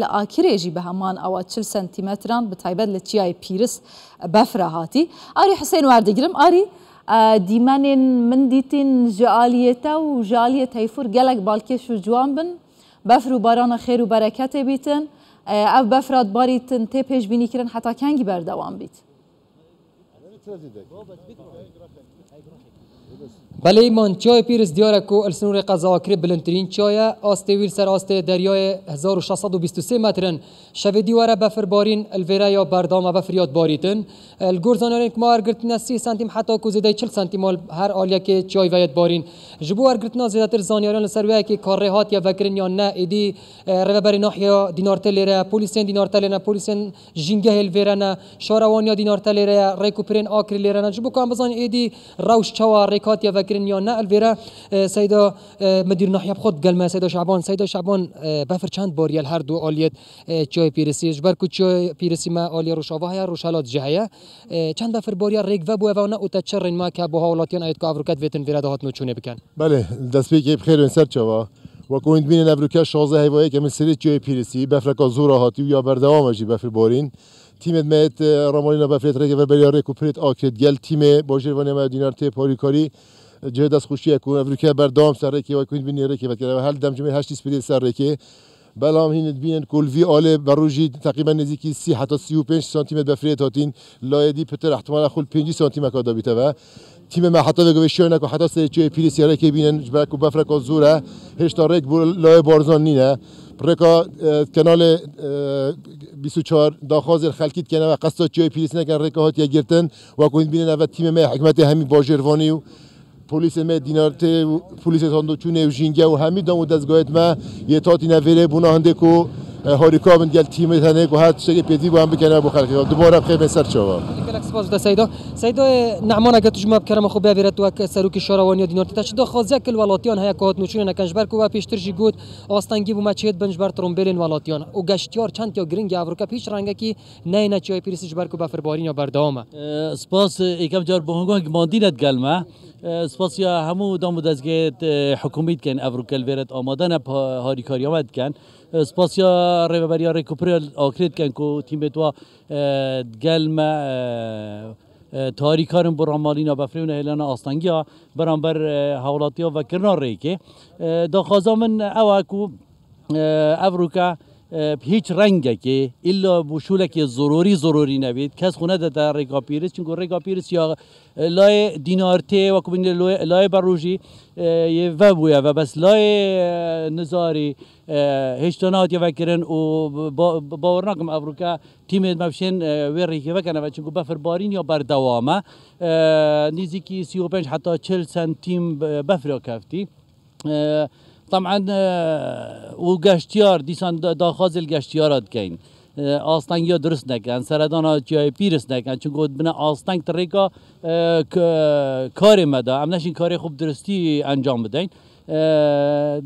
لە ئاکرێژی بە أو ئەوە چل بتايبد بەتایبەت لە چیای پیرس بەفرا هاتی ئاری حسین واردەگرم ئاری دیمانێن من ديتين جاليتا و ژالیە تەیفور گەلک بالکێش جوان بن. بفرو بارانا خير وبركاته بيتن بەرەکەتێ بیتن. باريتن بەفرات باریتن تێ پێش بینیکردن حتا کەنگی بەردەوام بیت. بله ایمان چای پیرس دیاره کو السنور قزاکری بلندترین چای آسته ویل سر آسته دریای 1623 مترن شوه دیواره بفر بارین الویرا یا بردام بفر یاد باریتن. الگور زانارین که ما ارگرتنا 30 سانتیم حتی کو زیده 40 سانتیم هر آلیا که چای وید بارین. جبو ارگرتنا زیده تر زانیاران لسر ویا که کار هات یا وکرین یا نه ایدی رو بری ناحیه دینارته لیره پلیسین دینارته لیره پلیسین جینگه الویرا نه شاروان یا دینارته لیره ریکوپرین آکری لیره نه جبو کام بزان ایدی روش چوا ریکات یا فكرين يا نا الفيرا سيدا مدير ناحيه خود قال ما سيدا شعبان سيدا شعبان بفر چند بار يل هر دو آلیت چای پیرسی جبر کو چای پیرسی ما آلی روشاوا هيا روشالات جهيا چند بفر بار يل ریگ و بو وانا او تچرن ما که بو حالاتيان ايت كافركات ويتن فيرا دهات نوچونه بكن بله دست بی بخیر سر چوا. و کوین بین نبروکه 16 هیوایی که سری چای پیرسی بفرکا زورا هاتی یا بردوام جی بفر بارین. تیم مت رامالینا بفرت رگه و بلیار ریکوپریت آکرد گل. تیم باجر و نما دینار تی پاریکاری جه دست خوشی اکو افریقا بردام سر که و کوین بینی رکی و کرده هل دم جمعه هشت سپیدی سر رکی بلام هین بینن کل وی آله بروجی تقریبا نزدیکی سی حتی سی و پنج سانتی متر بفریت هاتین لایدی پتر احتمال خل پنجی سانتی متر کادا بیته و تیم ما حتی بگو شوی نکو حتی سر چه پیری سیاره که بینن جبر کو بفرک زوره هشت تا رک بول لای بارزان نینه رکا کانال 24 داخواز خلکیت کنه و قصد چه پیریس نکن رکا هات یا گرتن. و کوین بینن و تیم ما حکمت همین باجروانی و پلیس ما دینارته پلیس تاندو چونه و جینگه و همین دامو دستگاهت ما یه تاتی نویره بونا هنده کو هاریکا من گل تیم تنه کو هات شگه پیدی با هم بکنه بو دوباره خیلی سر چوا سپاس ده سیدا. سیدا نعمان اگه تجمع بکرم خو بیرت و سروک شاروانی دینارته تاش دا خازه کل ولاتیان هيا کوهات نوچونه نکنج بر کو پیشتر جی گوت آستانگی بو مچید بنج بر ترومبلین ولاتیان. او گشتیار چند یا گرینگ افریقا پیش رنگه کی نه نه چای پیرسش بر کو بفر بارین یا بردامه. سپاس یکم جار بهنگان ماندینت گلمه. سپاسیا همو دامو دزگت حکومت کن افریقا ورد آمادن هاری کاری آمد کن. spasja Revaberia Rekuperel akiret ken ku tîmê wa تاریخ کارم بر رمالین بفرین هلان آستانگی ها برانبر حوالاتی ها و کرنا ریکی دخوازم خوازا من اوه کو افروکه هیچ رنگه که الا که ضروری ضروری نبید. کس خونه ده در ریگا پیرس چون ریگا پیرس یا لای دینارته و کبین لای بروجی یه و بویا و بس لای نزاری هیچ تنات یا وکرن و باور نکم افریقا تیم مفشن وری که وکنه و چون بفر بارین یا بر دوامه نزدیکی 35 حتی 40 سنتیم بفر کفتی. طبعا وقشتيار ديسان داخاز القشتيارات كاين آستنگ یا درست نکن سردان جای پیرس نکن چون گفت بنا آستنگ تریکا کار مدا ام نشین کار خوب درستی انجام بدین.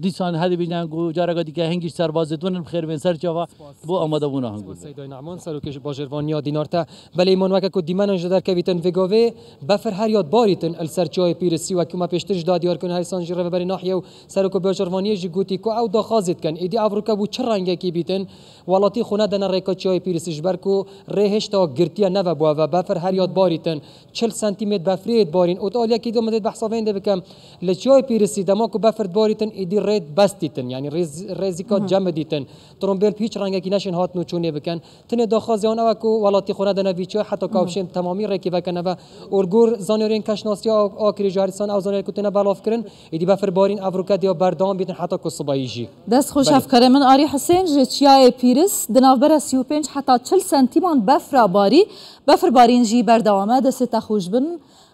دیسان هدی بیدن گو جارگا دیگه هنگیش سرباز دون بخیر بین سر جوا بو آماده بونا هنگو. سیدای نعمان سروکش باجروانیا دینارتا. بله ایمان وکا کو دیمن جدار کویتن وگاوه بفر هر یاد باریتن السر چای پیرسی و کما پیشترش داد یار کن هرسان جره بری ناحیه و سروک باجروانی جی گوتی کو او دا خازت کن. ایدی افریقا بو چرنگه کی بیتن؟ ولاتی خونه دن ریکا چای پیرسی جبر کو رهش تا گرتیا نو بو و بفر هر یاد باریتن. 40 سانتی متر بفرید بارین. او تالیا کی دوم بحثا وینده بکم؟ لچای پیرسی دما کو بفرد باریتن ایدی رید بستیتن یعنی ریز ریزیکات جمع دیتن ترومبل پیچ رنگه کی نشین هات نوچونه بکن. تنه داخازیان أو کو ولاتی خونه دنا ویچو حتی کاوشین تمامی رکی بکنه و اورگور زانورین کشناسی آکری جارستان أو زانور کتنه بلاف کرن. ایدی بفر بارین افریقا دی بردام بیتن حتی کو صبایجی دست خوش افکار من آری حسین جچیای پیرس دناوبر 35 حتی 40 سنتیمان بفر باری. بفر بارین جی بردوامه دست خوش بن.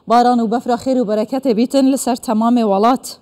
باران و بفر خیر و برکت بیتن لسر تمام ولات.